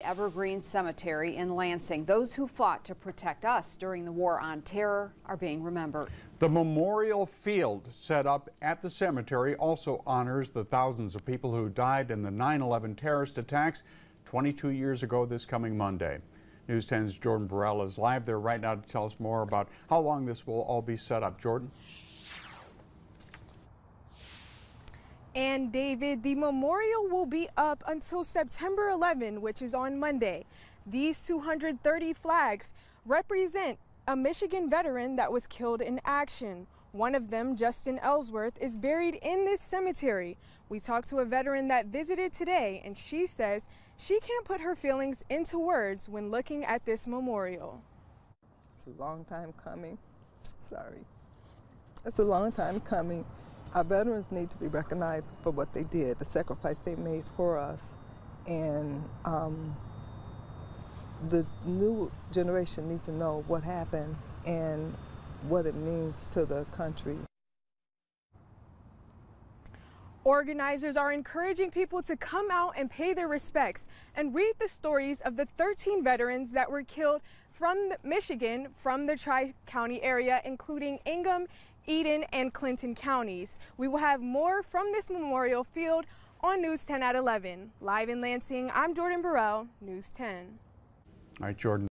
Evergreen Cemetery in Lansing. Those who fought to protect us during the War on Terror are being remembered. The memorial field set up at the cemetery also honors the thousands of people who died in the 9-11 terrorist attacks 22 years ago this coming Monday. News 10's Jordan Burrell is live there right now to tell us more about how long this will all be set up. Jordan? And David, the memorial will be up until September 11, which is on Monday. These 230 flags represent a Michigan veteran that was killed in action. One of them, Justin Ellsworth, is buried in this cemetery. We talked to a veteran that visited today, and she says she can't put her feelings into words when looking at this memorial. It's a long time coming. Sorry. It's a long time coming. Our veterans need to be recognized for what they did, the sacrifice they made for us, and um, the new generation needs to know what happened and what it means to the country. Organizers are encouraging people to come out and pay their respects and read the stories of the 13 veterans that were killed from Michigan from the Tri-County area, including Ingham, Eaton, and Clinton counties. We will have more from this memorial field on News 10 at 11. Live in Lansing, I'm Jordan Burrell, News 10. All right, Jordan.